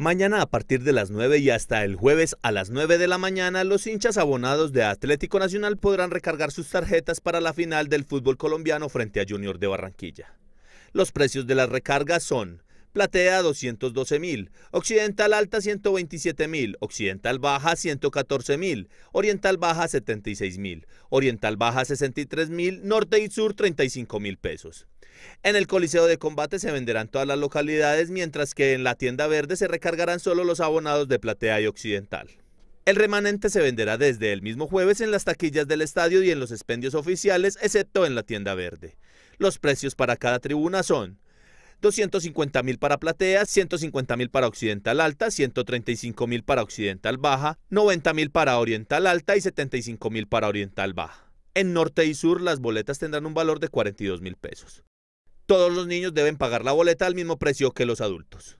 Mañana a partir de las 9 y hasta el jueves a las 9 de la mañana, los hinchas abonados de Atlético Nacional podrán recargar sus tarjetas para la final del fútbol colombiano frente a Junior de Barranquilla. Los precios de las recargas son Platea 212 mil, Occidental Alta 127 mil, Occidental Baja 114 mil, Oriental Baja 76 mil, Oriental Baja 63 mil, Norte y Sur 35 mil pesos. En el Coliseo de Combate se venderán todas las localidades, mientras que en la tienda verde se recargarán solo los abonados de Platea y Occidental. El remanente se venderá desde el mismo jueves en las taquillas del estadio y en los expendios oficiales, excepto en la tienda verde. Los precios para cada tribuna son 250 mil para Platea, 150 mil para Occidental Alta, 135 mil para Occidental Baja, 90 mil para Oriental Alta y 75 mil para Oriental Baja. En Norte y Sur las boletas tendrán un valor de 42 mil pesos. Todos los niños deben pagar la boleta al mismo precio que los adultos.